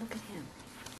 Look at him.